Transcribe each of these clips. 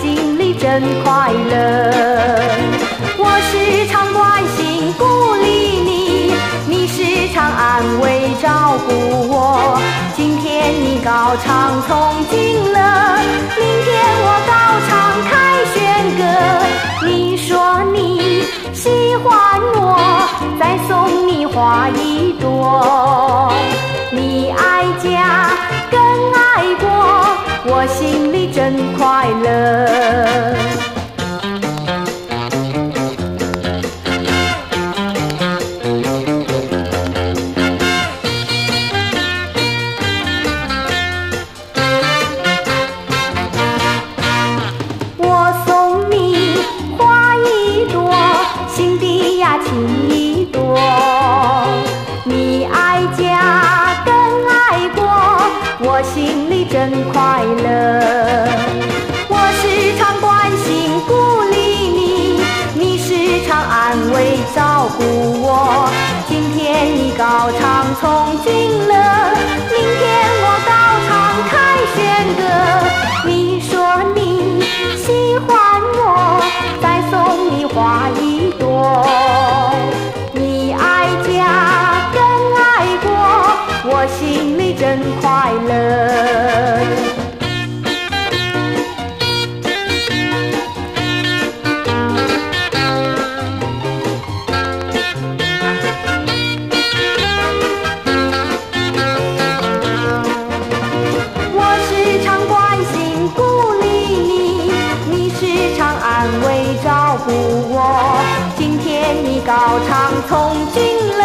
心里真快乐。我时常关心鼓励你，你时常安慰照顾我。今天你高唱从今了，真快乐。我安慰照顾我。今天你高唱从军了，明天我高唱凯旋歌。你说你喜欢我，再送你花一朵。你爱家更爱国，我心里真保护我，今天你高唱从军乐，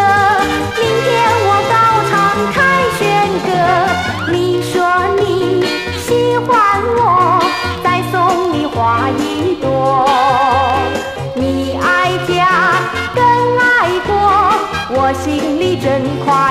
明天我高唱凯旋歌。你说你喜欢我，再送你花一朵。你爱家更爱国，我心里真快。